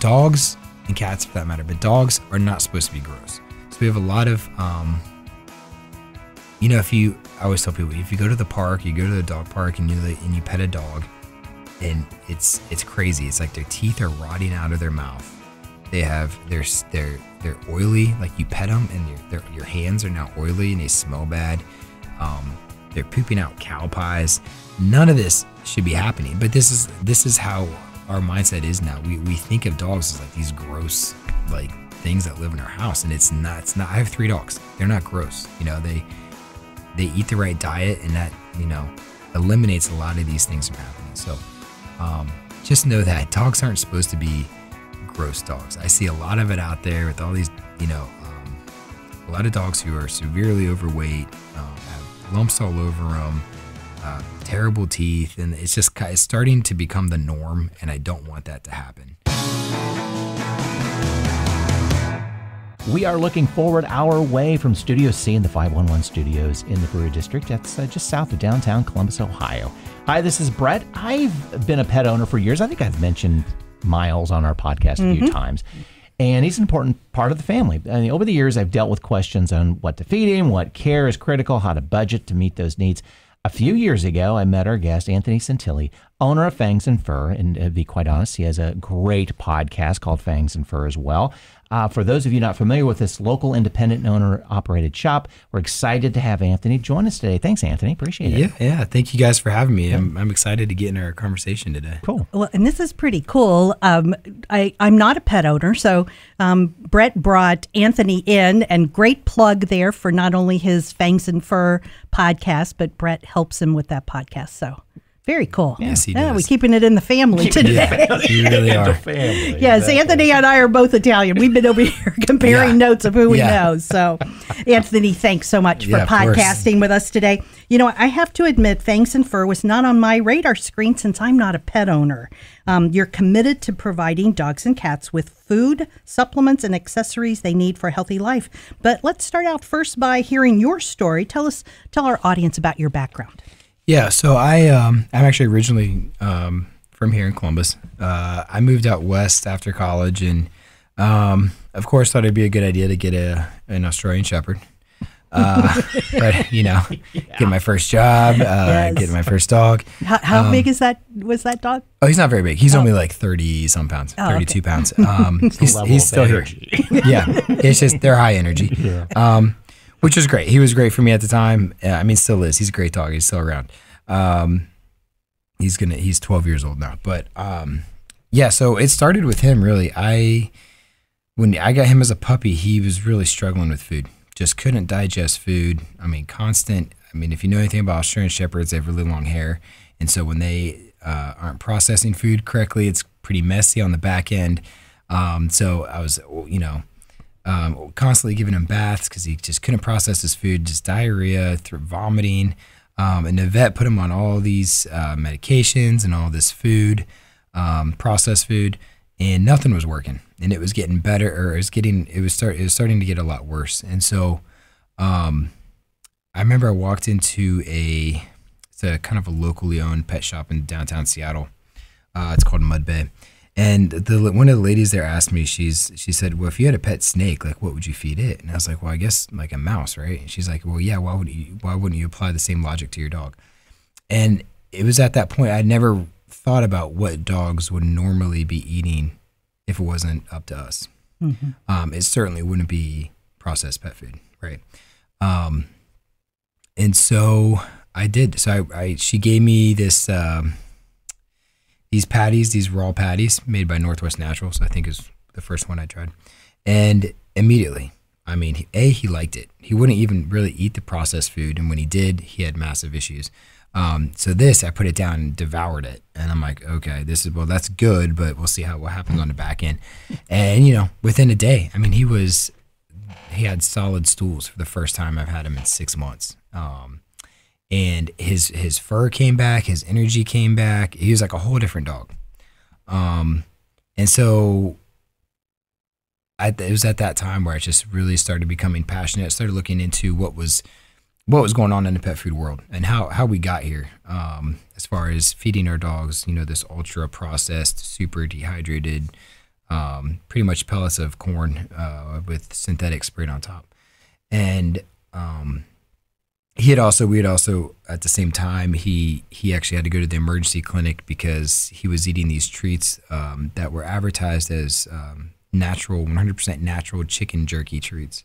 dogs and cats for that matter, but dogs are not supposed to be gross. So we have a lot of, um, you know, if you, I always tell people, if you go to the park, you go to the dog park and you and you pet a dog, and it's it's crazy. It's like their teeth are rotting out of their mouth. They have they're they're they're oily. Like you pet them and your your hands are now oily and they smell bad. Um, they're pooping out cow pies. None of this should be happening. But this is this is how our mindset is now. We we think of dogs as like these gross like things that live in our house, and it's not. It's not. I have three dogs. They're not gross. You know they they eat the right diet, and that you know eliminates a lot of these things from happening. So um, just know that dogs aren't supposed to be gross dogs. I see a lot of it out there with all these, you know, um, a lot of dogs who are severely overweight, um, have lumps all over them, uh, terrible teeth, and it's just it's starting to become the norm, and I don't want that to happen. We are looking forward our way from Studio C in the 511 studios in the Brewery District. That's uh, just south of downtown Columbus, Ohio. Hi, this is Brett. I've been a pet owner for years. I think I've mentioned Miles on our podcast a few times. And he's an important part of the family. And over the years, I've dealt with questions on what to feed him, what care is critical, how to budget to meet those needs. A few years ago, I met our guest, Anthony Santilli, owner of Fangs and Fur. And to be quite honest, he has a great podcast called Fangs and Fur as well. Uh, for those of you not familiar with this local independent owner operated shop, we're excited to have Anthony join us today. Thanks, Anthony. Appreciate it. Yeah, yeah. Thank you guys for having me. I'm, I'm excited to get in our conversation today. Cool. Well, and this is pretty cool. Um, I, I'm not a pet owner, so um, Brett brought Anthony in, and great plug there for not only his Fangs and Fur podcast, but Brett helps him with that podcast. So very cool. Yes, he Yeah, we're keeping it in the family today. Yeah, you really are. Family. Yes, Anthony and I are both Italian. We've been over here comparing Yeah. notes of who we Yeah. know. So, Anthony, thanks so much for Yeah, of course. podcasting with us today. You know, I have to admit, Fangs and Fur was not on my radar screen since I'm not a pet owner. Um, you're committed to providing dogs and cats with food, supplements, and accessories they need for a healthy life. But let's start out first by hearing your story. Tell us, tell our audience about your background. Yeah, so I um, I'm actually originally um, from here in Columbus. Uh, I moved out west after college, and um, of course thought it'd be a good idea to get a an Australian Shepherd. Uh, but you know, get my first job, uh, Yes. get my first dog. How, how Um, big is that? Was that dog? Oh, he's not very big. He's only like thirty some pounds, Oh, okay. thirty two pounds. Um, he's he's still energy. here. yeah, it's just they're high energy. Um, which was great. He was great for me at the time. I mean, still is. He's a great dog. He's still around. Um, he's gonna. He's twelve years old now. But um, yeah. So it started with him. Really, I when I got him as a puppy, he was really struggling with food. Just couldn't digest food. I mean, constant. I mean, if you know anything about Australian Shepherds, they have really long hair, and so when they uh, aren't processing food correctly, it's pretty messy on the back end. Um, so I was, you know, um, constantly giving him baths because he just couldn't process his food, just diarrhea, through vomiting. Um, and the vet put him on all these uh, medications and all this food, um, processed food, and nothing was working. And it was getting better, or it was getting, it was start, it was starting to get a lot worse. And so, um, I remember I walked into a, it's a kind of a locally owned pet shop in downtown Seattle. Uh, it's called Mud Bay. And the one of the ladies there asked me, she's she said, "Well, if you had a pet snake, like what would you feed it?" And I was like, "Well, I guess like a mouse, right?" And she's like, "Well, yeah. Why would you? Why wouldn't you apply the same logic to your dog?" And it was at that point I'd never thought about what dogs would normally be eating if it wasn't up to us. Um, it certainly wouldn't be processed pet food, right? Um, and so I did. So I, I she gave me this. Um, these patties, these raw patties made by Northwest Naturals, I think is the first one I tried. And immediately, I mean, A, he liked it. He wouldn't even really eat the processed food. And when he did, he had massive issues. Um, so this, I put it down and devoured it. And I'm like, okay, this is, well, that's good, but we'll see how, what happens on the back end. And, you know, within a day, I mean, he was, he had solid stools for the first time I've had him in six months. Um, and his his fur came back, his energy came back. He was like a whole different dog. Um, and so I, it was at that time where I just really started becoming passionate. I started looking into what was what was going on in the pet food world and how how we got here. Um, as far as feeding our dogs, you know, this ultra processed, super dehydrated, um, pretty much pellets of corn uh, with synthetic sprayed on top. And um, he had also, we had also at the same time, he he actually had to go to the emergency clinic because he was eating these treats um, that were advertised as um, natural, 100% natural chicken jerky treats.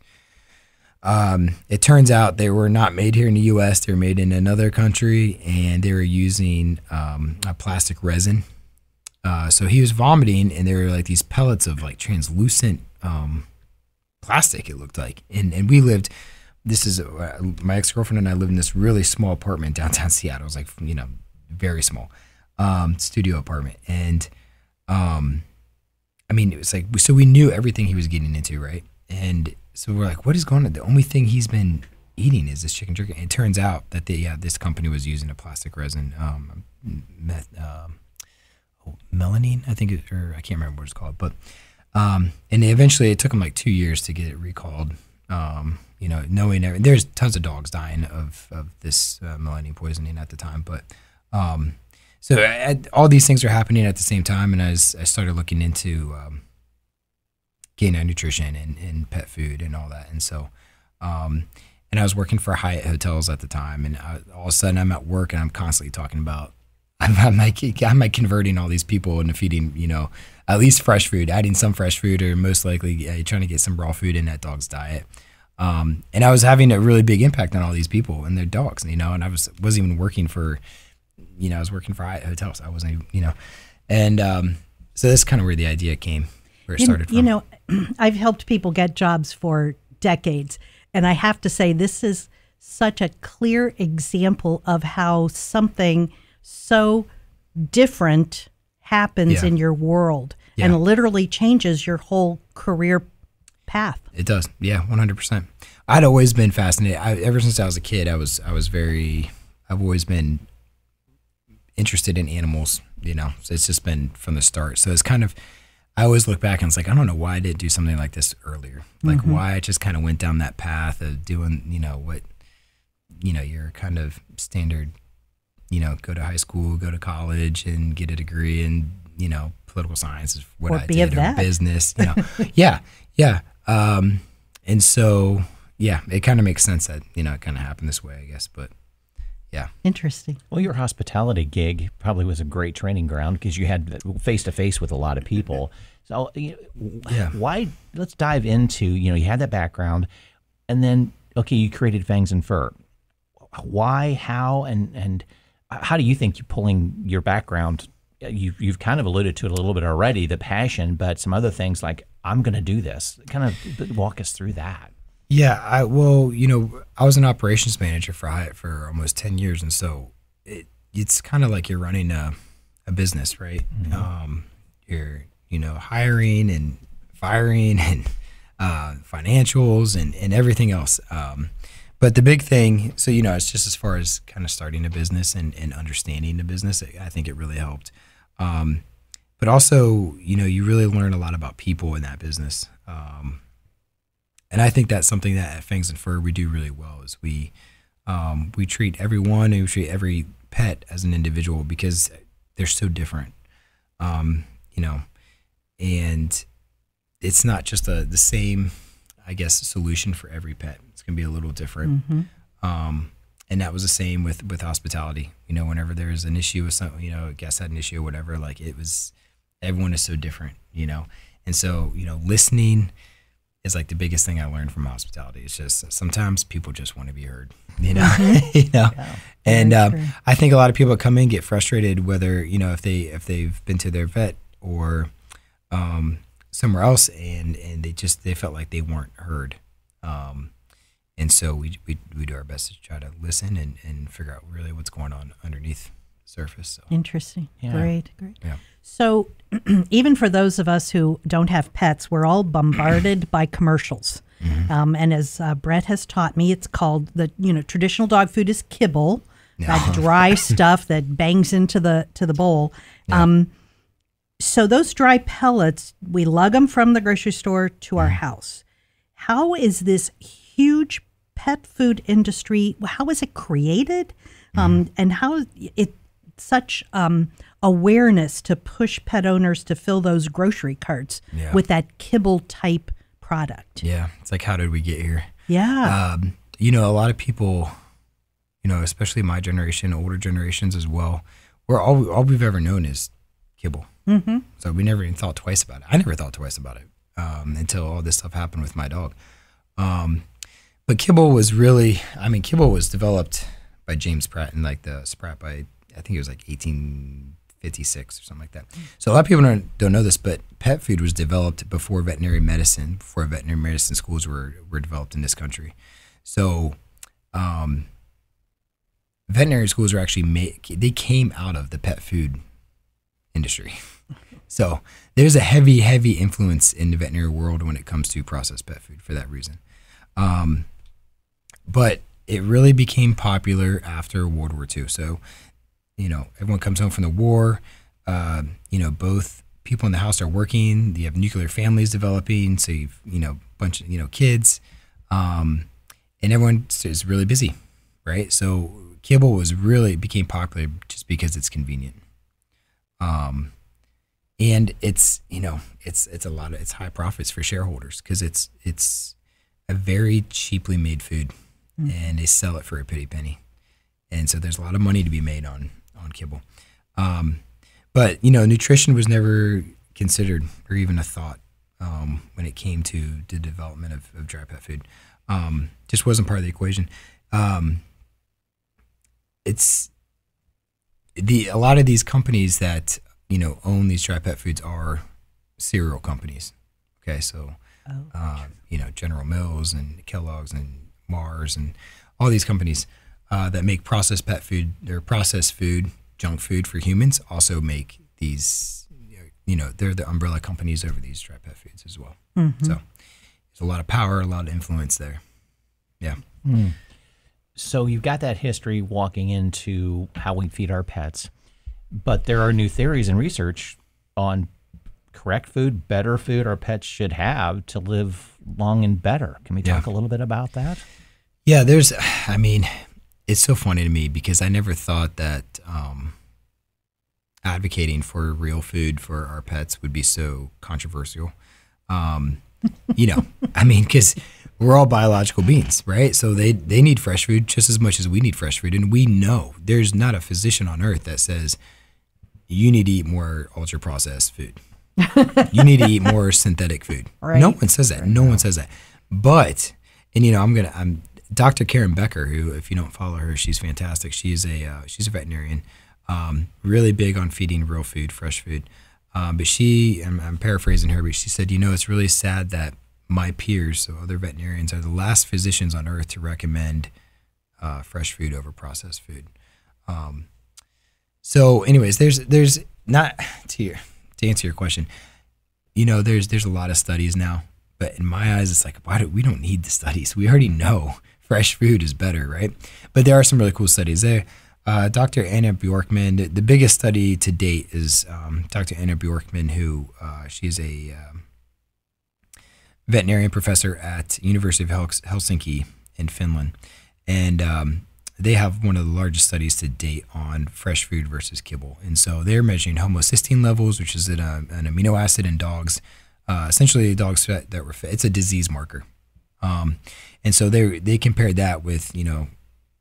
Um, it turns out they were not made here in the U.S. They were made in another country, and they were using um, a plastic resin. Uh, so he was vomiting, and there were like these pellets of like translucent um, plastic. It looked like, and and we lived. This is uh, my ex girlfriend and I lived in this really small apartment downtown Seattle. It was like you know very small um, studio apartment, and um, I mean it was like so we knew everything he was getting into, right? And so we're like, what is going on? The only thing he's been eating is this chicken jerky. And it turns out that they, yeah, this company was using a plastic resin, um, meth, um, oh, melamine, I think, it, or I can't remember what it's called, but, um, and eventually it took them like two years to get it recalled. Um, you know, knowing every, there's tons of dogs dying of, of this uh, melamine poisoning at the time, but, um, so I, all these things are happening at the same time. And as I started looking into, um, canine nutrition and, and pet food and all that. And so, um, and I was working for Hyatt Hotels at the time, and I, all of a sudden I'm at work and I'm constantly talking about I'm, I'm like I'm like converting all these people into feeding you know at least fresh food, adding some fresh food, or most likely uh, trying to get some raw food in that dog's diet. Um, and I was having a really big impact on all these people and their dogs, you know. And I was wasn't even working for, you know, I was working for Hotels. I wasn't, even, you know, and um, so that's kind of where the idea came, where it You- started from. You know, I've helped people get jobs for decades, and I have to say this is such a clear example of how something so different happens Yeah. in your world Yeah. and literally changes your whole career path. It does. Yeah, one hundred percent. I'd always been fascinated. I, ever since I was a kid, I was I was very. I've always been interested in animals. You know, so it's just been from the start. So it's kind of. I always look back and it's like I don't know why I didn't do something like this earlier. Like mm-hmm. why I just kind of went down that path of doing you know what, you know your kind of standard, you know go to high school, go to college, and get a degree in you know political science is what Or I be did or vet. business. You know, yeah, yeah. Um, and so yeah, it kind of makes sense that you know it kind of happened this way, I guess. But yeah, Interesting. Well, your hospitality gig probably was a great training ground because you had face to face with a lot of people. So, you know, Yeah. why? Let's dive into you know you had that background, and then okay, you created Fangs and Fur. Why? How? And and how do you think you pulling your background? You you've kind of alluded to it a little bit already, the passion, but some other things like I'm going to do this. Kind of walk us through that. Yeah, I well, you know, I was an operations manager for Hyatt for almost ten years, and so it it's kind of like you're running a a business, right? Um, you're you know hiring and firing and uh, financials and and everything else. Um, but the big thing, so you know, it's just as far as kind of starting a business and, and understanding the business. I think it really helped. Um, but also, you know, you really learn a lot about people in that business. Um, and I think that's something that at Fangs and Fur we do really well is we um, we treat everyone and we treat every pet as an individual because they're so different. Um, you know, and it's not just a, the same, I guess, solution for every pet. It's gonna be a little different. Um, and that was the same with with hospitality. You know, whenever there's an issue with some, you know, a guest had an issue or whatever, like it was, everyone is so different. You know, and so you know, listening is like the biggest thing I learned from hospitality. It's just sometimes people just want to be heard, you know, you know, and um. I think a lot of people come in get frustrated whether you know if they if they've been to their vet or um, somewhere else and and they just they felt like they weren't heard, um, and so we, we we do our best to try to listen and and figure out really what's going on underneath surface. So Interesting. Yeah. Great, great. yeah. So, even for those of us who don't have pets, we're all bombarded by commercials. Um, and as uh, Brett has taught me, it's called the you know traditional dog food is kibble, that dry stuff that bangs into the to the bowl. Um, so those dry pellets, we lug them from the grocery store to our house. How is this huge pet food industry? How is it created, um, and how it such um, awareness to push pet owners to fill those grocery carts Yeah. with that kibble type product. Yeah, it's like how did we get here? Yeah. Um, you know, a lot of people, you know, especially my generation, older generations as well, we're all all we've ever known is kibble. Mm-hmm. So we never even thought twice about it. I never thought twice about it um, until all this stuff happened with my dog. Um, but kibble was really, I mean, kibble was developed by James Spratt and like the Spratt by I think it was like 1856 or something like that. So a lot of people don't don't know this, but pet food was developed before veterinary medicine, before veterinary medicine schools were were developed in this country. So, um, veterinary schools are actually made, they came out of the pet food industry. So there's a heavy, heavy influence in the veterinary world when it comes to processed pet food for that reason. Um, but it really became popular after World War II. So, you know, everyone comes home from the war. Uh, you know, both people in the house are working. You have nuclear families developing. So you've, you know, bunch of, you know, kids. Um, and everyone is really busy, right? So kibble was really became popular just because it's convenient. Um, and it's you know it's it's a lot of it's high profits for shareholders because it's it's a very cheaply made food, and they sell it for a pretty penny, and so there's a lot of money to be made on on kibble. Um, but you know, nutrition was never considered or even a thought um, when it came to the development of, of dry pet food. Um, just wasn't part of the equation. Um, it's the a lot of these companies that you know own these dry pet foods are cereal companies. Okay, so uh, you know General Mills and Kellogg's and Mars and all these companies uh, that make processed pet food or processed food, junk food for humans, also make these. You know, they're the umbrella companies over these dry pet foods as well. So there's a lot of power, a lot of influence there. Yeah. So you've got that history walking into how we feed our pets, but there are new theories and research on correct food, better food our pets should have to live long and better. Can we Yeah. talk a little bit about that? Yeah, there's, I mean, it's so funny to me because I never thought that um, advocating for real food for our pets would be so controversial. Um, you know, I mean, because we're all biological beings, right? So they, they need fresh food just as much as we need fresh food. And we know there's not a physician on earth that says you need to eat more ultra processed food. you need to eat more synthetic food. Right. No one says that. No one says that. But and you know, I'm gonna I'm Dr. Karen Becker, who if you don't follow her, she's fantastic. She's a uh, she's a veterinarian, um, really big on feeding real food, fresh food. Um, but she, I'm, I'm paraphrasing her, but she said, you know, it's really sad that my peers, so other veterinarians, are the last physicians on earth to recommend uh, fresh food over processed food. Um, so, anyways, there's there's not to your to answer your question. You know, there's there's a lot of studies now, but in my eyes, it's like why do we don't need the studies? We already know fresh food is better, right? But there are some really cool studies there. Uh, Dr. Anna Bjorkman, the, biggest study to date is um, Dr. Anna Bjorkman, who uh, she's a um, veterinarian professor at University of Hels- Helsinki in Finland, and um, they have one of the largest studies to date on fresh food versus kibble. And so they're measuring homocysteine levels, which is an, uh, an amino acid in dogs. Uh, essentially, dogs that, that were fed. It's a disease marker, um, and so they they compared that with you know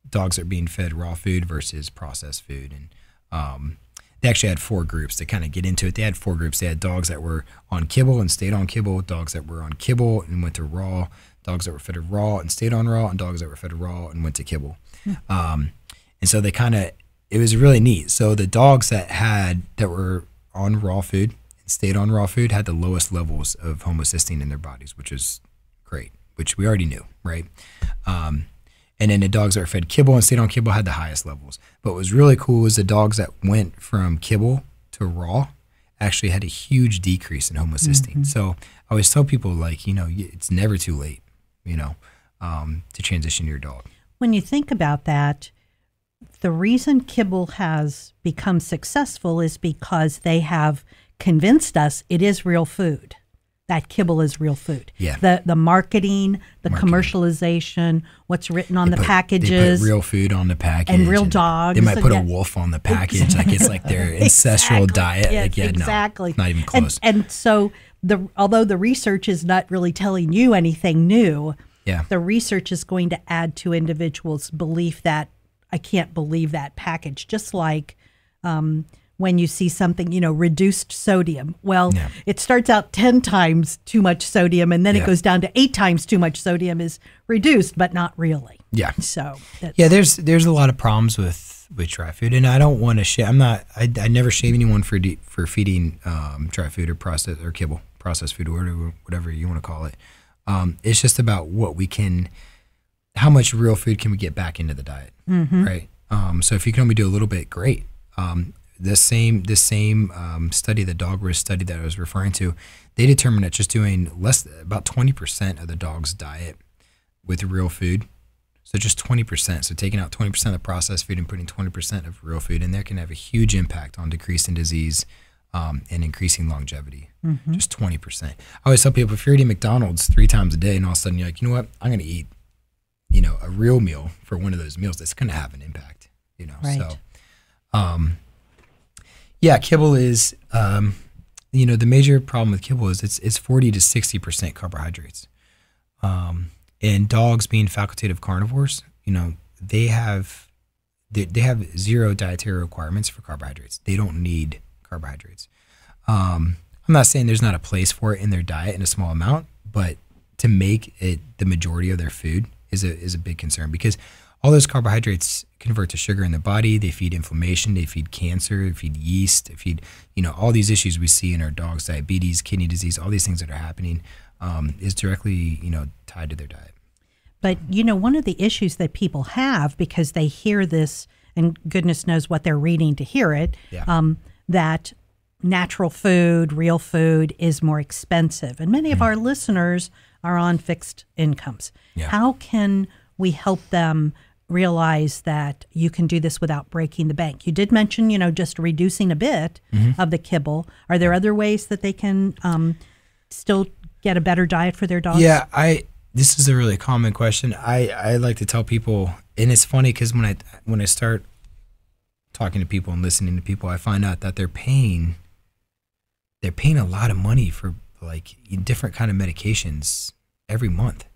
dogs that are being fed raw food versus processed food, and um, they actually had four groups to kind of get into it. They had four groups. They had dogs that were on kibble and stayed on kibble, dogs that were on kibble and went to raw, dogs that were fed raw and stayed on raw, and dogs that were fed raw and went to kibble. Um, and so they kind of, it was really neat. So the dogs that had, that were on raw food and stayed on raw food had the lowest levels of homocysteine in their bodies, which is great, which we already knew, right? Um, and then the dogs that were fed kibble and stayed on kibble had the highest levels. But what was really cool was the dogs that went from kibble to raw actually had a huge decrease in homocysteine. So I always tell people, like, you know, it's never too late, you know, um, to transition your dog. When you think about that, the reason kibble has become successful is because they have convinced us it is real food. That kibble is real food. Yeah. The the marketing, the commercialization, what's written on the Put- packages. They put real food on the package. And real dogs They might and put a wolf on the package. like it's like their ancestral Exactly. diet. Yes, like, yeah, exactly. no, not even And- close. And, so the although the research is not really telling you anything new, yeah. the research is going to add to individuals' belief that I can't believe that package. Just like um, when you see something, you know, reduced sodium. Well, Yeah. it starts out 10 times too much sodium and then Yeah. it goes down to eight times too much sodium is reduced, but not really. Yeah. So that's, Yeah, there's there's a lot of problems with with dry food, and I don't want to shame. I'm not. I, I never shame anyone for de- for feeding um, dry food or process or kibble, processed food, or whatever, whatever you want to call it. Um, it's just about what we can, how much real food can we get back into the diet, right? Um, so if you can only do a little bit, great. Um, the same the same um, study, the dog risk study that I was referring to, they determined that just doing less about twenty percent of the dog's diet with real food so just 20%. So taking out 20% of the processed food and putting 20% of real food in there can have a huge impact on decreasing disease um, and increasing longevity. Just 20%. I always tell people if you're eating McDonald's three times a day and all of a sudden you're like, you know what, I'm going to eat, you know, a real meal for one of those meals, that's going to have an impact, you know. Right. So, um, yeah, kibble is, um, you know, the major problem with kibble is it's it's 40 to 60% carbohydrates. Um, and dogs being facultative carnivores, you know, they have they, they have zero dietary requirements for carbohydrates. They don't need carbohydrates. Um, I'm not saying there's not a place for it in their diet in a small amount, but to make it the majority of their food is a is a big concern because all those carbohydrates convert to sugar in the body. They feed inflammation. They feed cancer. They feed yeast. They feed you know all these issues we see in our dogs: diabetes, kidney disease, all these things that are happening um, is directly you know tied to their diet. But you know, one of the issues that people have because they hear this, and goodness knows what they're reading to hear it, Yeah. um, that natural food, real food is more expensive. And many of our listeners are on fixed incomes. Yeah. How can we help them realize that you can do this without breaking the bank? You did mention, you know, just reducing a bit of the kibble. Are there other ways that they can um, still get a better diet for their dogs? Yeah, I. This is a really common question. I I like to tell people, and it's funny because when I when I start talking to people and listening to people, I find out that they're paying they're paying a lot of money for like different kind of medications every month.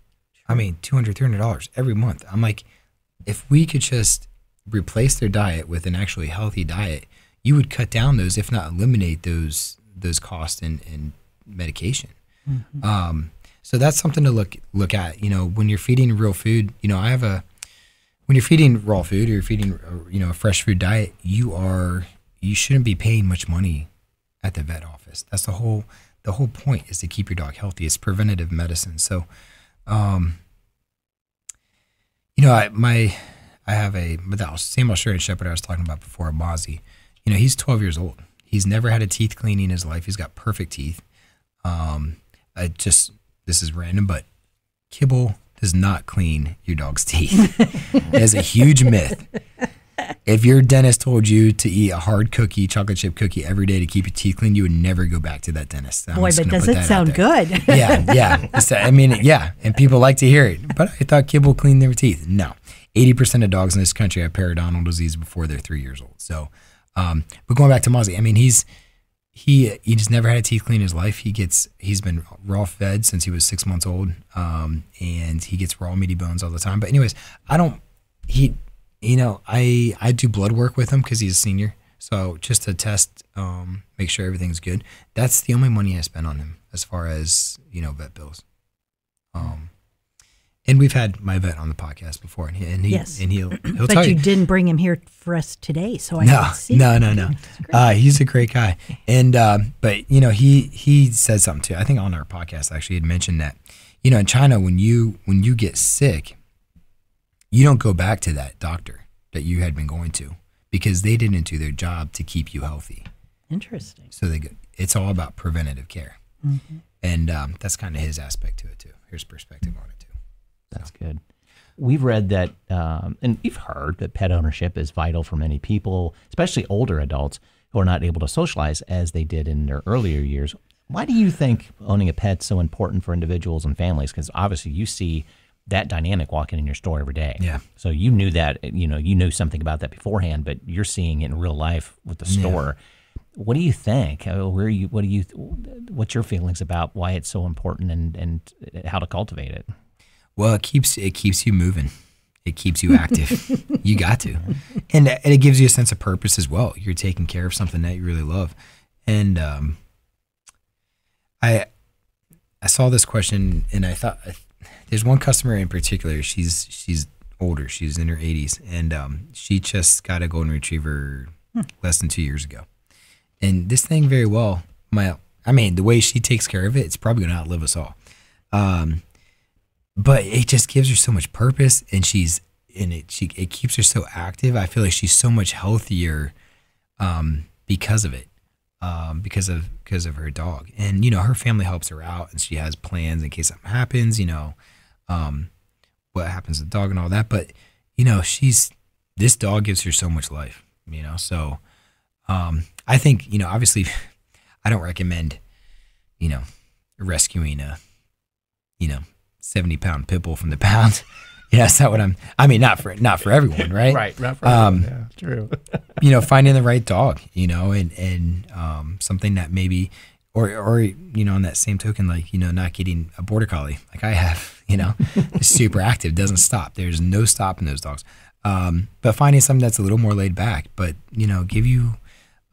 I mean, $200, 300 dollars every month. I'm like, if we could just replace their diet with an actually healthy diet, you would cut down those, if not eliminate those those costs in, in medication. Um, so that's something to look look at. You know, when you're feeding real food, you know, I have a when you're feeding raw food or you're feeding uh, you know a fresh food diet, you are you shouldn't be paying much money at the vet office. That's the whole the whole point is to keep your dog healthy. It's preventative medicine. So, um, you know, I my I have a that same Australian Shepherd I was talking about before, Mozzie. You know, he's 12 years old. He's never had a teeth cleaning in his life. He's got perfect teeth. Um, I just this is random, but kibble does not clean your dog's teeth. it is a huge myth. If your dentist told you to eat a hard cookie, chocolate chip cookie every day to keep your teeth clean, you would never go back to that dentist. I'm Boy, but does it sound good? yeah, yeah. It's- I mean, yeah, and people like to hear it. But I thought kibble cleaned their teeth. No, eighty percent of dogs in this country have periodontal disease before they're three years old. So, um, but going back to Mozzie, I mean, he's he he just never had a teeth clean in his life. He gets he's been raw fed since he was six months old, um, and he gets raw meaty bones all the time. But anyways, I don't he you know I I do blood work with him because he's a senior. So just to test, um, make sure everything's good. That's the only money I spend on him as far as you know vet bills. Um, and we've had my vet on the podcast before, and he and, he, Yes. and he'll he'll but you you didn't bring him here for us today, so I no, no, no, no. Uh, he's a great guy, and uh, but you know he he said something too. I think on our podcast actually he had mentioned that you know in China when you when you get sick, you don't go back to that doctor that you had been going to because they didn't do their job to keep you healthy. Interesting. So they go, it's all about preventative care, Mm-hmm. and um, that's kind of his aspect to it too. His perspective on it too. That's good. We've read that, um, and we've heard that pet ownership is vital for many people, especially older adults who are not able to socialize as they did in their earlier years. Why do you think owning a pet's so important for individuals and families? Because obviously you see that dynamic walking in your store every day. Yeah. So you knew that, you know, you knew something about that beforehand, but you're seeing it in real life with the store. What do you think? Uh, Where you? What do you? What's your feelings about why it's so important and and how to cultivate it? Well, it keeps it keeps you moving. It keeps you active. you got to, and, and it gives you a sense of purpose as well. You're taking care of something that you really love, and um, I I saw this question and I thought there's one customer in particular. She's she's older. She's in her 80s, and um, she just got a golden retriever less than two years ago. And this thing very well, my I mean, the way she takes care of it, it's probably gonna outlive us all. Um, but it just gives her so much purpose, and she's and it she it keeps her so active. I feel like she's so much healthier um, because of it, um, because of because of her dog, and you know her family helps her out, and she has plans in case something happens. You know, um, what happens to the dog and all that. But you know, she's this dog gives her so much life. You know, so um, I think you know obviously, I don't recommend you know rescuing a you know seventy pound pit bull from the pound. Yeah, that's not what I'm. I mean, not for not for everyone, right? Right. Right. Um, yeah. True. you know, finding the right dog, you know, and and um, something that maybe, or or you know, on that same token, like you know, not getting a border collie like I have, you know, super active, doesn't stop. There's no stopping those dogs. Um, but finding something that's a little more laid back, but you know, give you,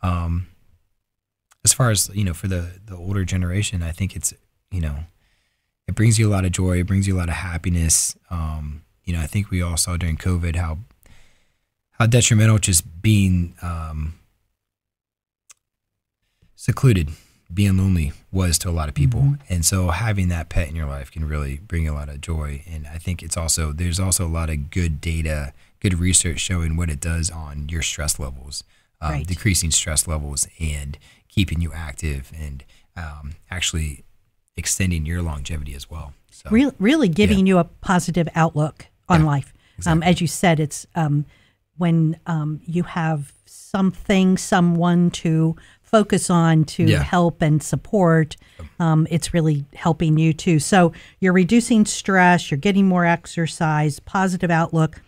um, as far as you know, for the the older generation, I think it's you know, it brings you a lot of joy, it brings you a lot of happiness. Um, you know, I think we all saw during COVID how how detrimental just being um, secluded, being lonely was to a lot of people. And so having that pet in your life can really bring a lot of joy. And I think it's also, there's also a lot of good data, good research showing what it does on your stress levels, um, Right. decreasing stress levels and keeping you active and um, actually extending your longevity as well. So, Really, really giving you a positive outlook on Yeah, life. Um, as you said, it's um, when um, you have something, someone to focus on to Yeah. help and support. Um, it's really helping you too. So you're reducing stress. You're getting more exercise. Positive outlook.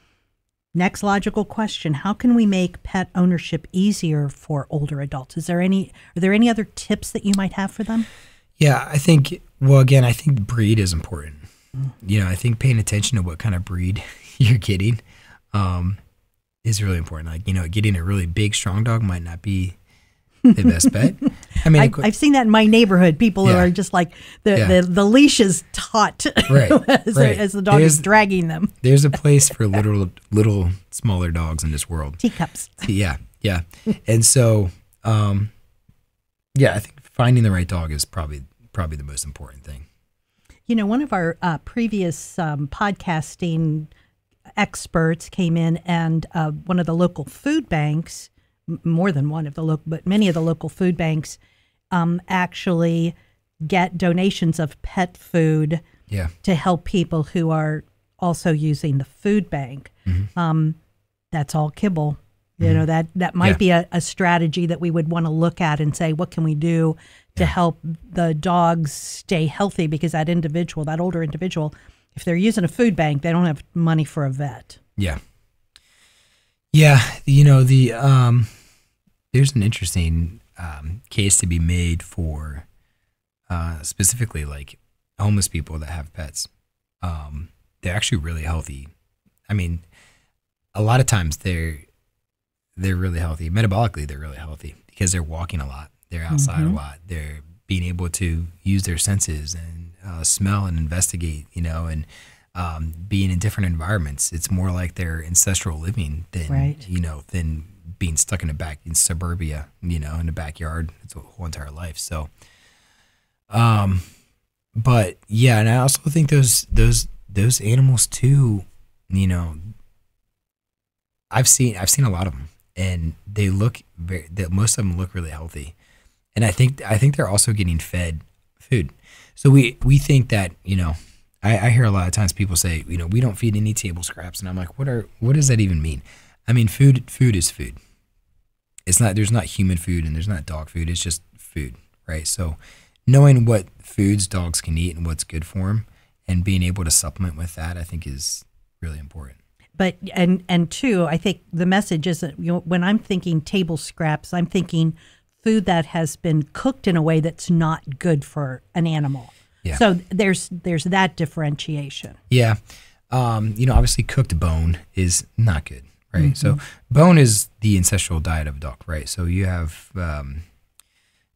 Next logical question: How can we make pet ownership easier for older adults? Is there any? Are there any other tips that you might have for them? Yeah, I think. Well, again, I think breed is important. You know, I think paying attention to what kind of breed you're getting um, is really important. Like, you know, getting a really big, strong dog might not be the best bet. I mean, I, I've seen that in my neighborhood. People who Yeah. are just like the, Yeah. the, the leash is taut Right, as, right. as the dog is dragging them. there's a place for little, little smaller dogs in this world. Teacups. Yeah, yeah. And so, um, yeah, I think finding the right dog is probably probably the most important thing. You know, one of our uh, previous um, podcasting experts came in, and uh, one of the local food banks, m- more than one of the local, but many of the local food banks, um, actually get donations of pet food Yeah, to help people who are also using the food bank. Um, that's all kibble. You know that that might Yeah. be a, a strategy that we would want to look at and say, what can we do to help the dogs stay healthy? Because that individual, that older individual, if they're using a food bank, they don't have money for a vet. Yeah. Yeah, you know, the um there's an interesting um case to be made for uh specifically like homeless people that have pets. Um they're actually really healthy. I mean, a lot of times they're they're really healthy. Metabolically, they're really healthy because they're walking a lot. They're outside a lot. They're being able to use their senses and uh, smell and investigate, you know, and um, being in different environments. It's more like their ancestral living than, Right. you know, than being stuck in a back in suburbia, you know, in a backyard. It's a whole entire life. So, um, but yeah, and I also think those those those animals too, you know, I've seen I've seen a lot of them, and they look very. That most of them look really healthy, and I think I think they're also getting fed food. So we we think that you know, I, I hear a lot of times people say you know we don't feed any table scraps, and I'm like, what are what does that even mean? I mean, food food is food. It's not there's not human food and there's not dog food. It's just food, right? So knowing what foods dogs can eat and what's good for them, and being able to supplement with that, I think is really important. But and and two, I think the message isn't you know when I'm thinking table scraps, I'm thinking food that has been cooked in a way that's not good for an animal. Yeah. So there's there's that differentiation. Yeah. Um, you know, obviously cooked bone is not good, right? So bone is the ancestral diet of a dog, right? So you have, um,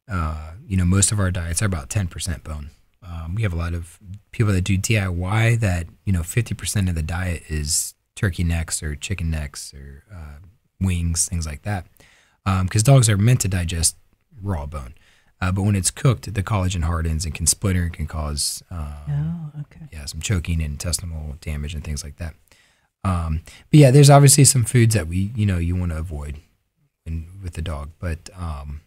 uh, you know, most of our diets are about 10% bone. Um, we have a lot of people that do DIY that, you know, 50% of the diet is turkey necks or chicken necks or uh, wings, things like that. Because dogs are meant to digest raw bone. Uh, but when it's cooked, the collagen hardens and can splinter and can cause um, Oh, okay. yeah, some choking and intestinal damage and things like that. Um, but yeah, there's obviously some foods that we, you know, you want to avoid with the dog. But um,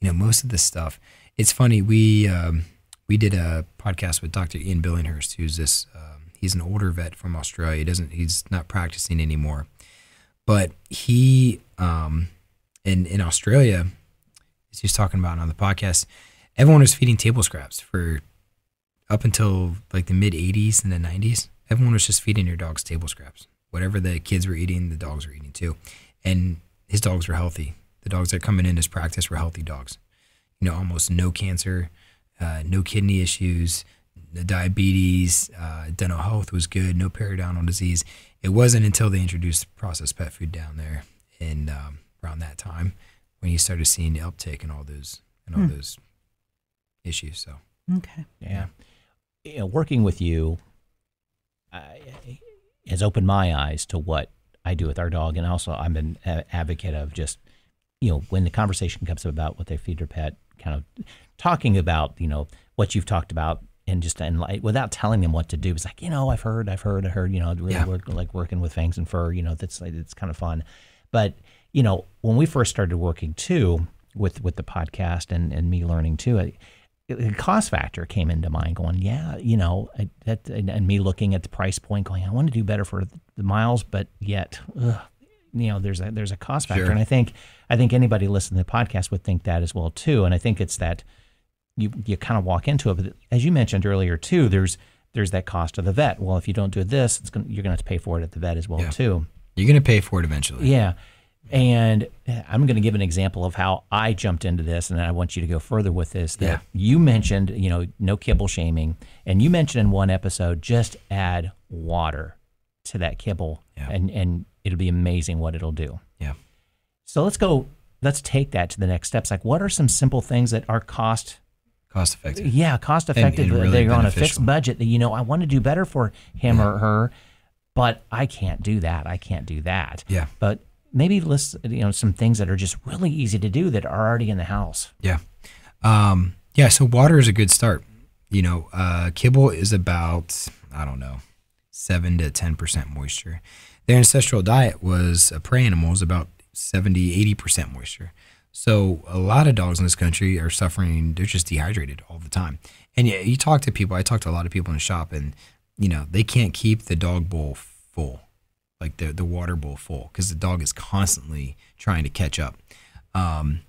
you know, most of the stuff. It's funny. We um, we did a podcast with Dr. Ian Billinghurst, who's this. He's an older vet from Australia. He doesn't. He's not practicing anymore. But he, um, in in Australia, as he was talking about on the podcast, everyone was feeding table scraps for up until like the mid 80s and the 90s, everyone was just feeding their dogs table scraps. Whatever the kids were eating, the dogs were eating too. And his dogs were healthy. The dogs that are coming in his practice were healthy dogs. You know, almost no cancer, uh, no kidney issues, the diabetes, uh, dental health was good, no periodontal disease. It wasn't until they introduced processed pet food down there in um, around that time when you started seeing the uptake and all those and all those issues. So Okay. Yeah. You know, working with you I, has opened my eyes to what I do with our dog. And also, I'm an a- advocate of just, you know, when the conversation comes up about what they feed their pet, kind of talking about, you know, what you've talked about and just and like, without telling them what to do. It's like, you know, I've heard, I've heard, I heard, you know, really Yeah. work, like working with fangs and fur, you know, that's like, it's kind of fun. But, you know, when we first started working too with, with the podcast and, and me learning too, I, the cost factor came into mind going yeah you know I, that, and, and me looking at the price point going i want to do better for the miles but yet ugh, you know there's a there's a cost factor Sure. and i think i think anybody listening to the podcast would think that as well too and i think it's that you you kind of walk into it but as you mentioned earlier too there's there's that cost of the vet well if you don't do this it's going you're going to have to pay for it at the vet as well Yeah. too you're gonna pay for it eventually. yeah. And eh, I'm going to give an example of how I jumped into this, and I want you to go further with this. That Yeah. you mentioned, you know, no kibble shaming, and you mentioned in one episode just add water to that kibble, Yeah. and and it'll be amazing what it'll do. Yeah. So let's go. Let's take that to the next steps. Like, what are some simple things that are cost Cost effective. yeah, cost effective. and really They're on a fixed budget. That you know, I want to do better for him or her, but I can't do that. I can't do that. Yeah. But maybe list you know some things that are just really easy to do that are already in the house. Yeah. Um, yeah. So water is a good start. You know, uh, kibble is about, I don't know, seven to 10% moisture. Their ancestral diet was uh, prey animals about 70, 80% moisture. So a lot of dogs in this country are suffering, they're just dehydrated all the time. And yeah, you talk to people, I talk to a lot of people in the shop and, you know, they can't keep the dog bowl full, like the, the water bowl full, because the dog is constantly trying to catch up. Um,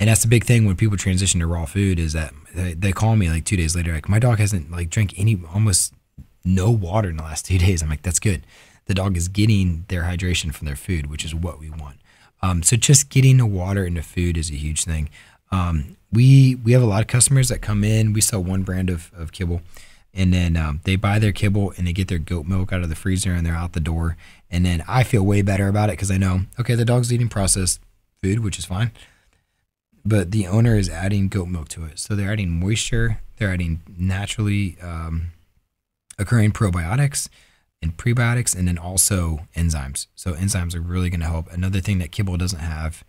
and that's the big thing when people transition to raw food is that they, they call me like two days later, like my dog hasn't like drank any, almost no water in the last two days. I'm like, that's good. The dog is getting their hydration from their food, which is what we want. Um, so just getting the water into food is a huge thing. Um, we we have a lot of customers that come in. We sell one brand of, of kibble, and then um, they buy their kibble and they get their goat milk out of the freezer and they're out the door. And then I feel way better about it because I know okay, the dog's eating processed food, which is fine but the owner is adding goat milk to it. So they're adding moisture, they're adding naturally um, occurring probiotics and prebiotics, and then also enzymes. So enzymes are really going to help. Another thing that kibble doesn't have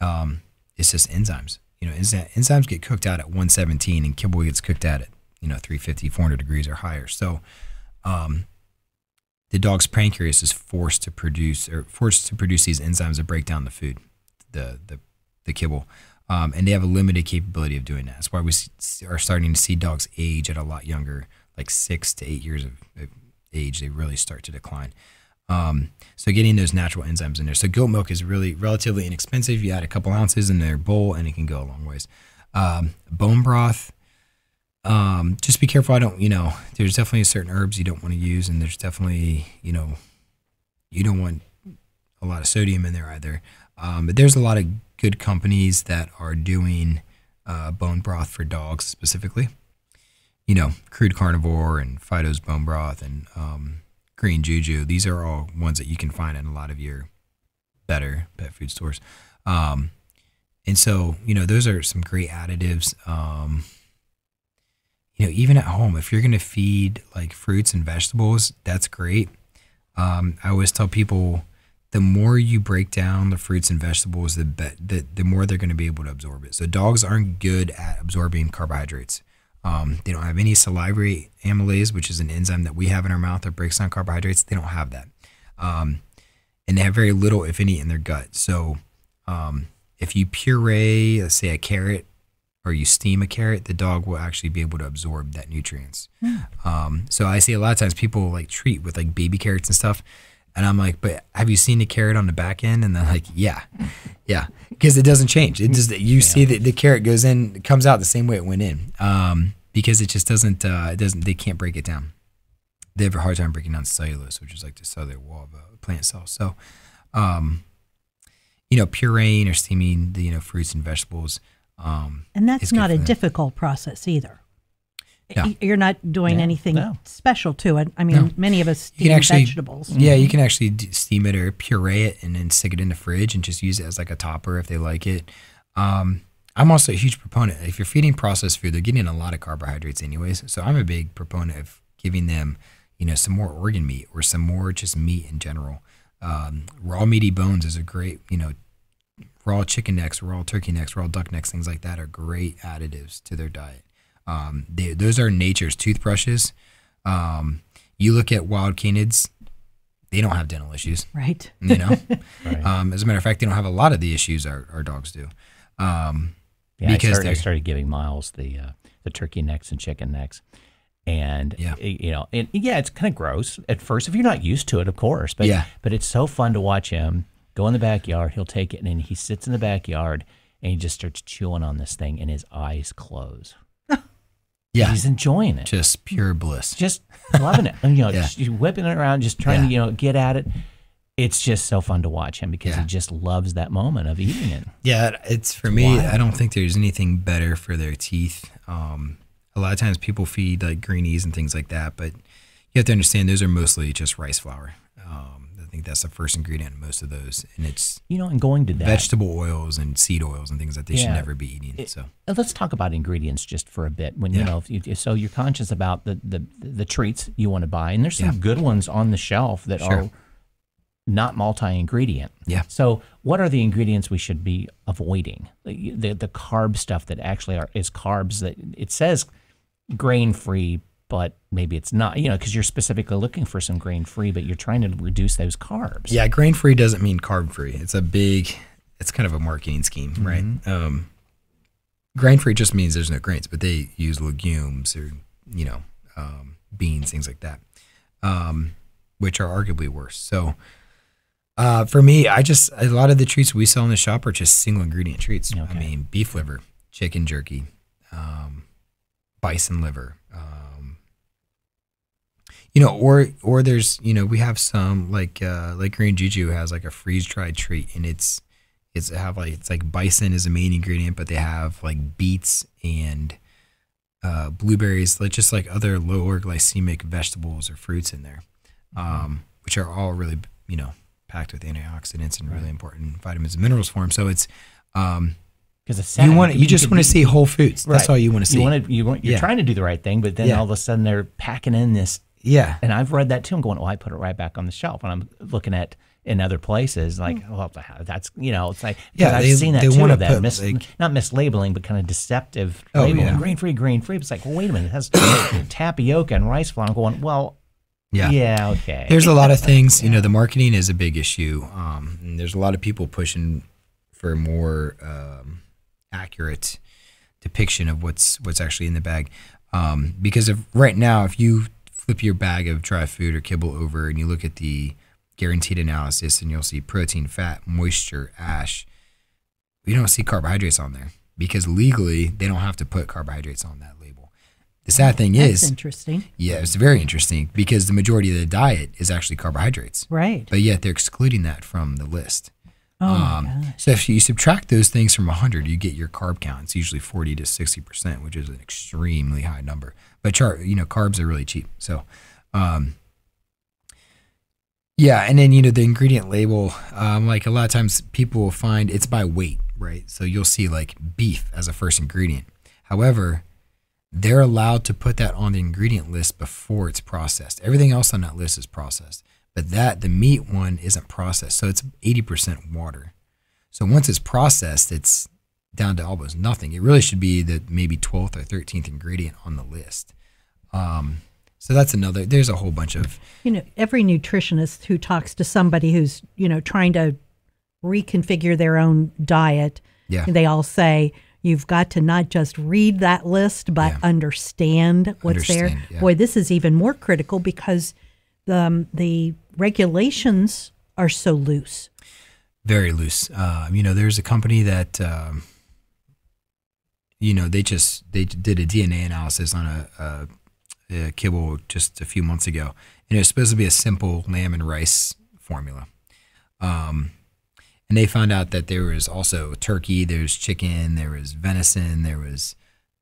um, is just enzymes. You know, enzy- enzymes get cooked out at 117, and kibble gets cooked out at you know 350, 400 degrees or higher. So um, the dog's pancreas is forced to produce or forced to produce these enzymes that break down the food, the the the kibble um, and they have a limited capability of doing that. That's why we are starting to see dogs age at a lot younger, like six to eight years of age. They really start to decline. Um, so getting those natural enzymes in there. So goat milk is really relatively inexpensive. You add a couple ounces in their bowl, and it can go a long ways. Um, bone broth, um, just be careful. I don't, you know, there's definitely certain herbs you don't want to use, and there's definitely, you know, you don't want a lot of sodium in there either. Um, but there's a lot of good companies that are doing uh, bone broth for dogs specifically. You know, Crude Carnivore and Fido's Bone Broth and um, Green Juju. These are all ones that you can find in a lot of your better pet food stores. Um, and so, you know, those are some great additives. Um, you know, even at home, if you're going to feed like fruits and vegetables, that's great. Um, I always tell people the more you break down the fruits and vegetables, the, be- the, the more they're going to be able to absorb it. So dogs aren't good at absorbing carbohydrates. Um, they don't have any salivary amylase, which is an enzyme that we have in our mouth that breaks down carbohydrates. They don't have that. Um, and they have very little, if any, in their gut. So um, if you puree, let's say a carrot, or you steam a carrot, the dog will actually be able to absorb that nutrients. Um, so I see a lot of times people like treat with like baby carrots and stuff, and I'm like, but have you seen the carrot on the back end? And they're like, yeah, yeah, because it doesn't change. It just you see that the carrot goes in, it comes out the same way it went in, um, because it just doesn't, uh, it doesn't, they can't break it down. They have a hard time breaking down cellulose, which is like the cellular wall of a plant cell. So, um, you know, pureeing or steaming the you know fruits and vegetables. Um, And that's not a them. difficult process either. No. Y- You're not doing No, anything no. special to it. I mean, No. many of us You steam actually- vegetables. Yeah, you can actually steam it or puree it and then stick it in the fridge and just use it as like a topper if they like it. Um, I'm also a huge proponent. If you're feeding processed food, they're getting a lot of carbohydrates anyways. So I'm a big proponent of giving them, you know, some more organ meat or some more just meat in general. Um, raw meaty bones is a great, you know, raw chicken necks, raw turkey necks, raw duck necks, things like that are great additives to their diet. Um, they, those are nature's toothbrushes. Um, you look at wild canids, they don't have dental issues Right. you know Right. um, as a matter of fact they don't have a lot of the issues our, our dogs do um, Yeah, because I, started, I started giving Miles the uh, the turkey necks and chicken necks, and Yeah. you know, and yeah, it's kind of gross at first if you're not used to it, of course. But Yeah. but it's so fun to watch him go in the backyard. He'll take it and he sits in the backyard and he just starts chewing on this thing, and his eyes close. Yeah He's enjoying it, just pure bliss just loving it. And, you know, Yeah. just whipping it around, just trying to you know get at it. It's just so fun to watch him because Yeah. he just loves that moment of eating it. yeah it's for me wild. i don't think there's anything better for their teeth um, a lot of times people feed like greenies and things like that but you have to understand those are mostly just rice flour um, think that's the first ingredient in most of those and it's You know, and going to that. vegetable oils and seed oils and things that they should never be eating It- so Let's talk about ingredients just for a bit. When you know, if you, so you're conscious about the, the the treats you want to buy, and there's some Yeah. good ones on the shelf that Sure. are not multi-ingredient. Yeah. So, what are the ingredients we should be avoiding? The the, the carb stuff that actually are is carbs that it says grain free, but maybe it's not. You know, because you're specifically looking for some grain free, but you're trying to reduce those carbs. Yeah, grain free doesn't mean carb free. It's a big, it's kind of a marketing scheme, right? Um, grain free just means there's no grains, but they use legumes or you know um, beans, things like that, um, which are arguably worse. So. Uh, for me, I just a lot of the treats we sell in the shop are just single ingredient treats. I mean, beef liver, chicken jerky, um, bison liver, um, you know, or or there's you know we have some like uh, like Green Juju has like a freeze dried treat and it's it's have like it's like bison is a main ingredient, but they have like beets and uh, blueberries, like just like other lower glycemic vegetables or fruits in there, um, which are all really you know packed with antioxidants and really important vitamins and minerals for them. So it's um, Because it's you want you just want to see whole foods. That's all you want to see. You want to, you want, you're Yeah. trying to do the right thing, but then Yeah. all of a sudden they're packing in this yeah, And I've read that too. I'm going, well, I put it right back on the shelf. And I'm looking at in other places, like, well, that's you know, it's like. Yeah, I've they- seen that they too. Of that put, mis- like- not mislabeling, but kind of deceptive Oh, labeling, yeah. grain free, grain free. It's like, well, wait a minute, it has tapioca and rice flour. I'm going, well, yeah. yeah, okay. There's a lot of things, you know, the marketing is a big issue. Um, and there's a lot of people pushing for more um, accurate depiction of what's what's actually in the bag. Um, because of right now, if you flip your bag of dry food or kibble over and you look at the guaranteed analysis and you'll see protein, fat, moisture, ash, you don't see carbohydrates on there because legally they don't have to put carbohydrates on that label. The sad thing That's is, interesting. yeah, it's very interesting because the majority of the diet is actually carbohydrates, Right. but yet they're excluding that from the list. Oh, Um, so if you subtract those things from 100, you get your carb count. It's usually 40 to 60 percent, which is an extremely high number. But char- you know, carbs are really cheap. So, um, yeah, and then you know the ingredient label, um, like a lot of times people will find it's by weight, right? So you'll see like beef as a first ingredient. However, they're allowed to put that on the ingredient list before it's processed. Everything else on that list is processed, but that the meat one isn't processed, so it's 80% water. So once it's processed, it's down to almost nothing. It really should be the maybe 12th or 13th ingredient on the list. Um, so that's another. There's a whole bunch of You know, every nutritionist who talks to somebody who's, you know, trying to reconfigure their own diet, Yeah. they all say you've got to not just read that list, but Yeah. understand what's there. Yeah. Boy, this is even more critical because the, um, the regulations are so loose. very loose. Um, you know, there's a company that, um, you know, they just they did a DNA analysis on a, a, a kibble just a few months ago, and it was supposed to be a simple lamb and rice formula. Um, and they found out that there was also turkey, there's chicken, there was venison, there was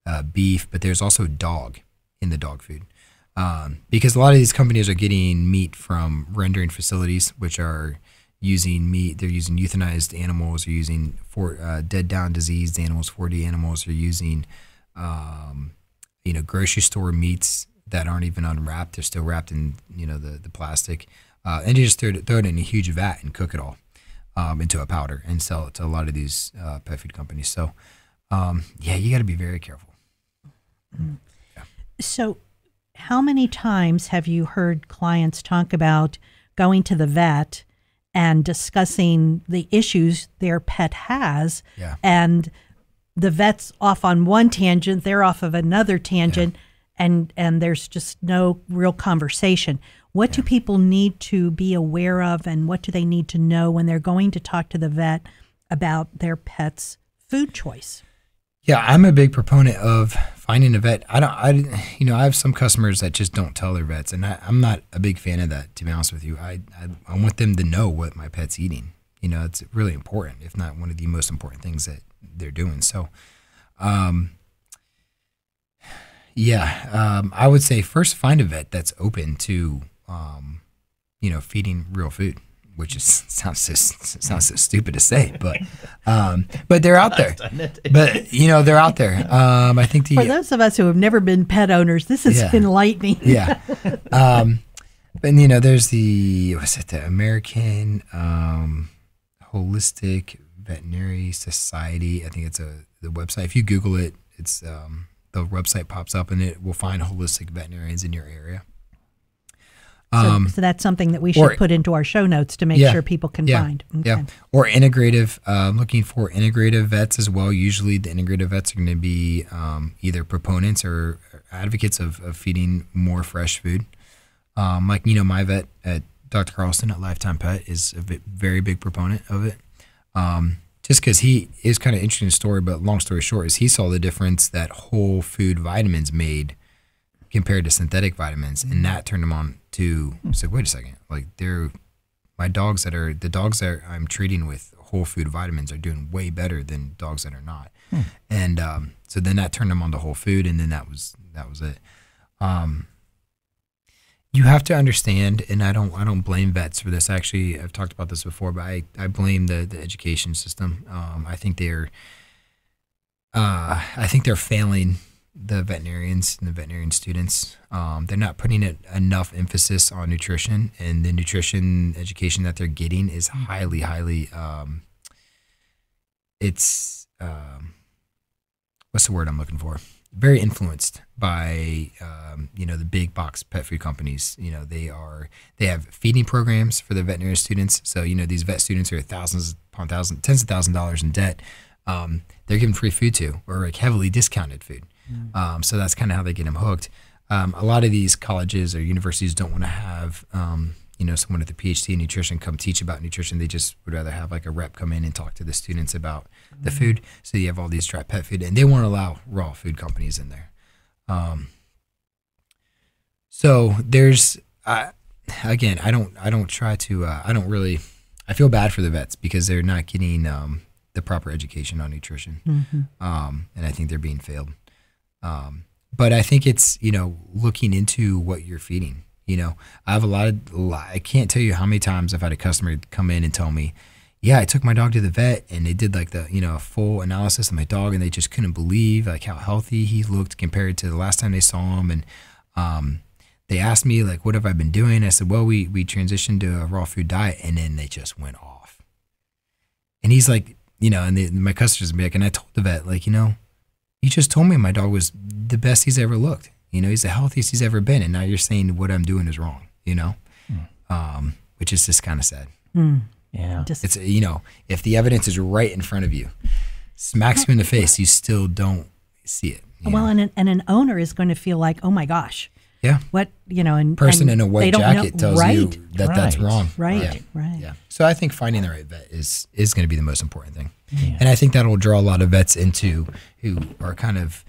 uh, beef, but there's also dog in the dog food. Um, because a lot of these companies are getting meat from rendering facilities, which are using meat. They're using euthanized animals. They're using for uh, dead down diseased animals, 4D animals. They're using, um, you know, grocery store meats that aren't even unwrapped. They're still wrapped in you know the the plastic, uh, and you just throw it, throw it in a huge vat and cook it all um, into a powder and sell it to a lot of these uh, pet food companies. So, um, yeah, you got to be very careful. So, how many times have you heard clients talk about going to the vet and discussing the issues their pet has? Yeah. And the vet's off on one tangent, they're off of another tangent, and, and there's just no real conversation. What do people need to be aware of, and what do they need to know when they're going to talk to the vet about their pet's food choice? Yeah, I'm a big proponent of finding a vet. I don't, I, you know, I have some customers that just don't tell their vets, and I, I'm not a big fan of that. To be honest with you, I, I, I want them to know what my pet's eating. You know, it's really important, if not one of the most important things that they're doing. So, um, yeah, um, I would say first find a vet that's open to, um, you know, feeding real food, which is sounds so sounds so stupid to say, but um, but they're out there. But you know, they're out there. Um, I think the For those of us who have never been pet owners, this is Yeah. enlightening. yeah. Um, but you know, there's the what's it? The American um, Holistic Veterinary Society. I think it's a the website. If you Google it, it's um, the website pops up and it will find holistic veterinarians in your area. So, so that's something that we should Um, or- put into our show notes to make Yeah. sure people can yeah, find. Yeah, or integrative. Uh, looking for integrative vets as well. Usually, the integrative vets are going to be um, either proponents or advocates of, of feeding more fresh food. Um, like you know, my vet at Dr. Carlson at Lifetime Pet is a very big proponent of it. Um, just because he is kind of interesting story, but long story short is he saw the difference that whole food vitamins made compared to synthetic vitamins, and that turned him on to. So wait a second, like they're my dogs that are the dogs that I'm treating with whole food vitamins are doing way better than dogs that are not. And um, so then that turned him on to whole food, and then that was that was it. Um, you have to understand, and I don't I don't blame vets for this. Actually, I've talked about this before, but I, I blame the the education system. Um, I think they're uh, I think they're failing the veterinarians and the veterinarian students. Um, they're not putting it enough emphasis on nutrition, and the nutrition education that they're getting is highly, highly. Um, it's um, what's the word I'm looking for? Very influenced by um, you know the big box pet food companies. You know they are they have feeding programs for the veterinary students. So you know these vet students are thousands upon thousands, tens of thousands of dollars in debt. Um, they're giving free food to or like heavily discounted food. Um, so that's kind of how they get them hooked. Um, a lot of these colleges or universities don't want to have, um, you know, someone with a PhD in nutrition come teach about nutrition. They just would rather have like a rep come in and talk to the students about the food. So you have all these dry pet food, and they won't allow raw food companies in there. Um, So there's, uh, again, I don't, I don't try to, uh, I don't really, I feel bad for the vets because they're not getting um, the proper education on nutrition, um, and I think they're being failed. Um, but I think it's you know looking into what you're feeding. You know, I have a lot of, I can't tell you how many times I've had a customer come in and tell me, yeah, I took my dog to the vet and they did like the, you know, a full analysis of my dog and they just couldn't believe like how healthy he looked compared to the last time they saw him. And, um, they asked me like, what have I been doing? I said, well, we, we transitioned to a raw food diet and then they just went off. And he's like, you know, and my customers be like, and I told the vet, like, you know, you just told me my dog was the best he's ever looked. You know, he's the healthiest he's ever been. And now you're saying what I'm doing is wrong, you know? Um, which is just kind of sad. Yeah. Just It's, you know, if the evidence is right in front of you, smacks you in the face, you still don't see it. well, know? and an, and an owner is going to feel like, oh my gosh, yeah. what you know, and Person and in a white jacket know, tells right, you that that's wrong. right, Yeah. right. Yeah. So I think finding the right vet is is going to be the most important thing, and I think that'll draw a lot of vets into who are kind of.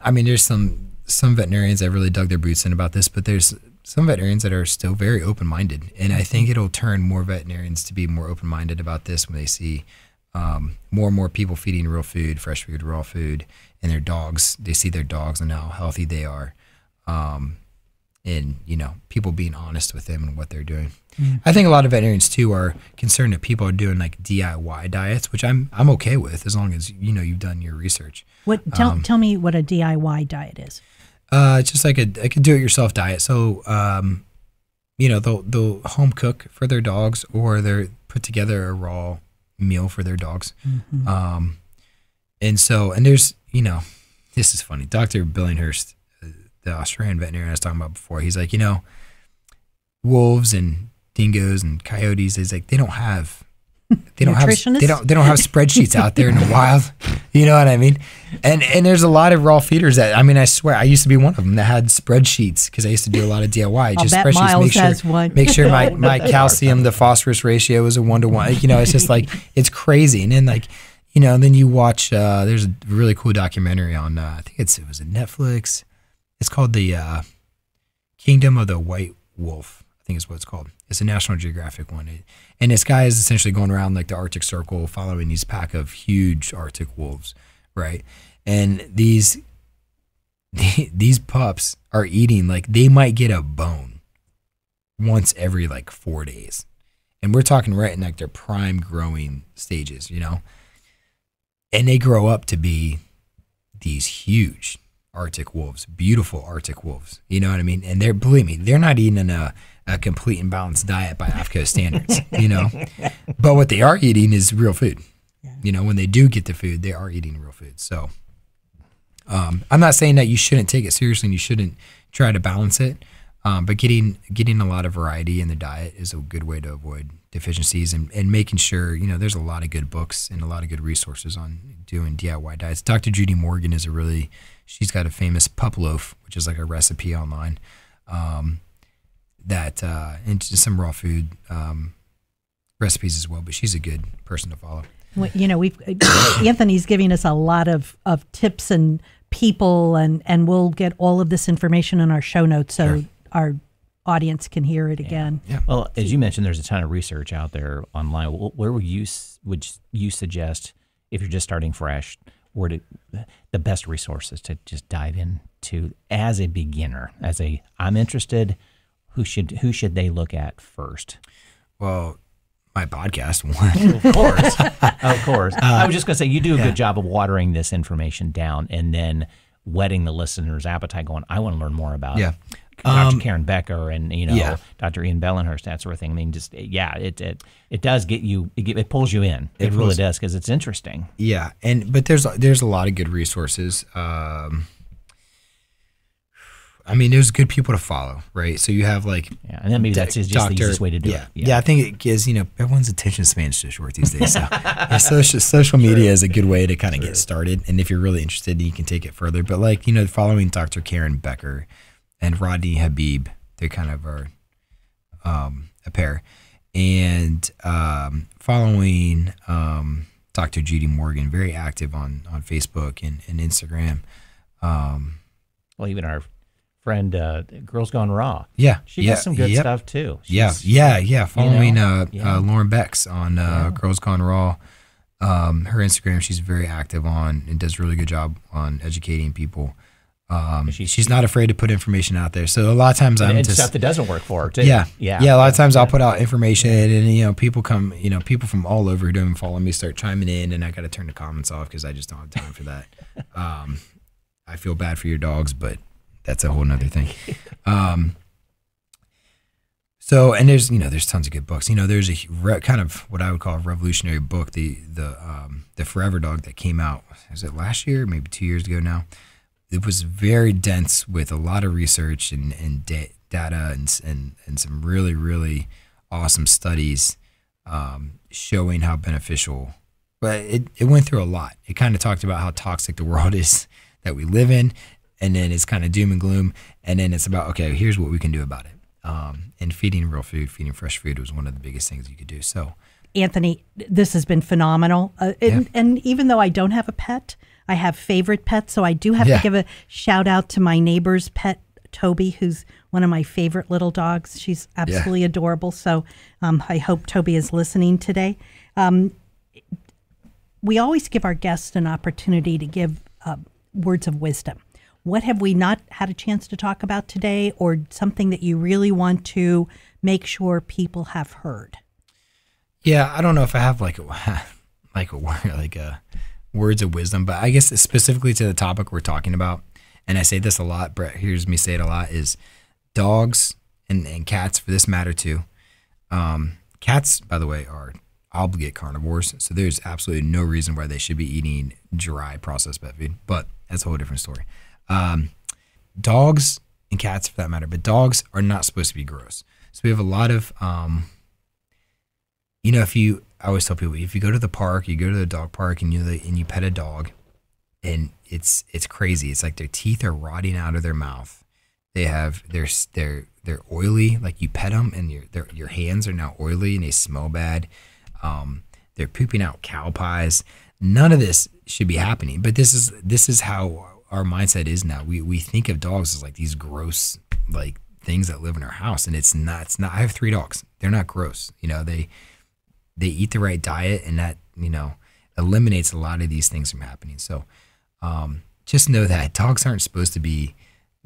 I mean, there's some some veterinarians that really dug their boots in about this, but there's some veterinarians that are still very open minded, and I think it'll turn more veterinarians to be more open minded about this when they see um, more and more people feeding real food, fresh food, raw food, and their dogs. They see their dogs and how healthy they are. Um, and you know people being honest with them and what they're doing. I think a lot of veterinarians too are concerned that people are doing like DIY diets, which I'm I'm okay with as long as you know you've done your research. What tell Um, tell me what a DIY diet is? Uh, it's just like a like a do-it-yourself diet. So um, you know they'll they'll home cook for their dogs or they're put together a raw meal for their dogs. Um, and so and there's you know this is funny. Doctor Billinghurst, uh, the Australian veterinarian I was talking about before, he's like you know wolves and dingoes and coyotes. He's like they don't have they don't have they don't they don't have spreadsheets out there in the wild. You know what I mean? And and there's a lot of raw feeders that I mean I swear I used to be one of them that had spreadsheets because I used to do a lot of DIY. Just bet spreadsheets. Miles make sure make sure my my calcium the phosphorus ratio is a one to one. You know it's just like it's crazy. And then like you know then you watch uh, there's a really cool documentary on uh, I think it's it was a Netflix. It's called the uh, Kingdom of the White Wolf. I think is what it's called. It's a National Geographic one. It, and this guy is essentially going around like the Arctic Circle, following these pack of huge Arctic wolves, right? And these these pups are eating like they might get a bone once every like four days, and we're talking right in like their prime growing stages, you know. And they grow up to be these huge Arctic wolves, beautiful Arctic wolves. You know what I mean? And they're believe me, they're not eating a, a complete and balanced diet by AAFCO standards. you know, but what they are eating is real food. You know, when they do get the food, they are eating real food. So, um, I'm not saying that you shouldn't take it seriously and you shouldn't try to balance it. Um, but getting getting a lot of variety in the diet is a good way to avoid deficiencies and, and making sure you know there's a lot of good books and a lot of good resources on doing DIY diets. Dr. Judy Morgan is a really she's got a famous pup loaf, which is like a recipe online. Um, that uh, and just some raw food um, recipes as well. But she's a good person to follow. Well, you know, we've Anthony's giving us a lot of of tips and people, and and we'll get all of this information in our show notes so our audience can hear it again. Well, as you mentioned, there's a ton of research out there online. Where would you would you suggest if you're just starting fresh, where to, the best resources to just dive into as a beginner, as a I'm interested. Who should who should they look at first? Well, my podcast one. Of course, of course. Uh, I was just going to say you do a good job of watering this information down and then whetting the listener's appetite. Going, I want to learn more about Yeah. Dr. Karen Becker and you know yeah. Dr. Ian Billinghurst, that sort of thing. I mean, just yeah, it it, it does get you. It, get, it pulls you in. It, It really does because it's interesting. Yeah, and but there's there's a lot of good resources. Um, I mean, there's good people to follow, right? So you have like Yeah, and then maybe that's just the easiest way to do yeah. it. Yeah. yeah, I think it gives you know everyone's attention span is so short these days. So yeah, social social media is a good way to kind of get started, and if you're really interested, you can take it further. But like you know, following Dr. Karen Becker and Rodney Habib, they kind of are um, a pair, and um, following um, Dr. Judy Morgan, very active on on Facebook and, and Instagram. Um, Well, even our friend, uh, Girls Gone Raw. Yeah, She yeah, does some good yep. stuff too. Yeah, She's- yeah, yeah. Following know, uh, yeah. uh, Lauren Becks on uh, Girls Gone Raw, um, her Instagram, she's very active on and does a really good job on educating people. Um, She- she's not afraid to put information out there. So a lot of times I'm and just stuff that doesn't work for her too. yeah, yeah, yeah. A lot of times I'll put out information, and you know, people come, you know, people from all over who don't even follow me start chiming in, and I got to turn the comments off because I just don't have time for that. Um, I feel bad for your dogs, but that's a whole nother thing. Um, so, and there's you know, there's tons of good books. You know, there's a re- kind of what I would call a revolutionary book, the the um, the Forever Dog that came out. Is it last year? Maybe two years ago now. It was very dense with a lot of research and and da- data and, and and some really really awesome studies um, showing how beneficial. But it, it went through a lot. It kind of talked about how toxic the world is that we live in, and then it's kind of doom and gloom, and then it's about okay, here's what we can do about it. Um, and feeding real food, feeding fresh food was one of the biggest things you could do. So Anthony, this has been phenomenal. Uh, and, and even though I don't have a pet, I have favorite pets. So I do have Yeah. to give a shout out to my neighbor's pet, Toby, who's one of my favorite little dogs. She's absolutely adorable. So um, I hope Toby is listening today. Um, we always give our guests an opportunity to give uh, words of wisdom. What have we not had a chance to talk about today, or something that you really want to make sure people have heard? Yeah, I don't know if I have like a like a word like a words of wisdom, but I guess specifically to the topic we're talking about, and I say this a lot. Brett hears me say it a lot: is dogs and, and cats, for this matter too. Um, cats, by the way, are obligate carnivores, so there's absolutely no reason why they should be eating dry processed pet food. But that's a whole different story. Um, dogs and cats, for that matter, but dogs are not supposed to be gross. So we have a lot of um, you know, if you, I always tell people, if you go to the park, you go to the dog park, and you and you pet a dog, and it's it's crazy. It's like their teeth are rotting out of their mouth. They have they're they're they're oily. Like you pet them, and your their, your hands are now oily, and they smell bad. Um, they're pooping out cow pies. None of this should be happening. But this is this is how our mindset is now. We we think of dogs as like these gross like things that live in our house, and it's not. It's not. I have three dogs. They're not gross. You know they they eat the right diet and that you know eliminates a lot of these things from happening. So um, just know that dogs aren't supposed to be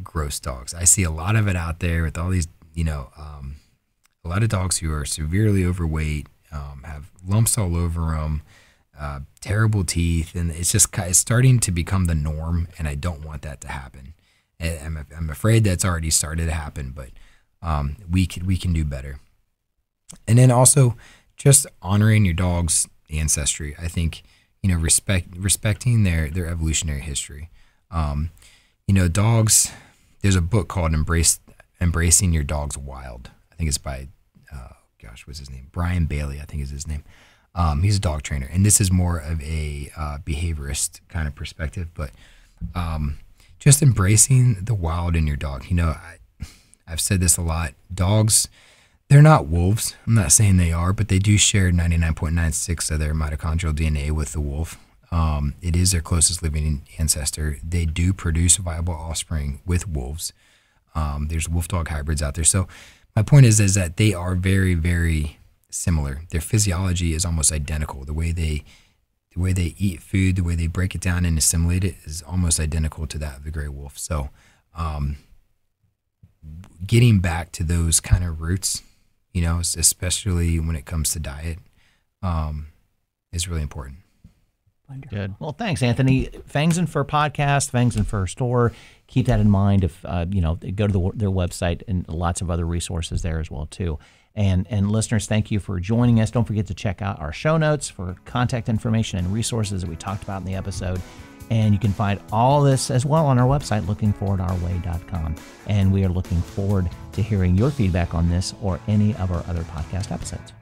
gross dogs. I see a lot of it out there with all these you know um, a lot of dogs who are severely overweight um, have lumps all over them uh, terrible teeth and it's just it's starting to become the norm and i don't want that to happen. I'm, I'm afraid that's already started to happen but um, we can we can do better. And then also just honoring your dog's ancestry. I think you know respect respecting their their evolutionary history. Um, you know, dogs. There's a book called "Embrace Embracing Your Dog's Wild." I think it's by, uh, gosh, what's his name? Brian Bailey, I think is his name. Um, he's a dog trainer, and this is more of a uh, behaviorist kind of perspective. But um, just embracing the wild in your dog. You know, I, I've said this a lot. Dogs they're not wolves. I'm not saying they are, but they do share 99.96 of their mitochondrial DNA with the wolf. Um, it is their closest living ancestor. They do produce viable offspring with wolves. Um, there's wolf dog hybrids out there. So my point is, is that they are very, very similar. Their physiology is almost identical. The way they the way they eat food, the way they break it down and assimilate it is almost identical to that of the gray wolf. So um, getting back to those kind of roots you know, especially when it comes to diet, um, is really important. Good. Well, thanks, Anthony. Fangs and Fur podcast, Fangs and Fur store. Keep that in mind. If uh, you know, go to the, their website and lots of other resources there as well too. And and listeners, thank you for joining us. Don't forget to check out our show notes for contact information and resources that we talked about in the episode. And you can find all this as well on our website, lookingforwardourway.com. And we are looking forward to hearing your feedback on this or any of our other podcast episodes.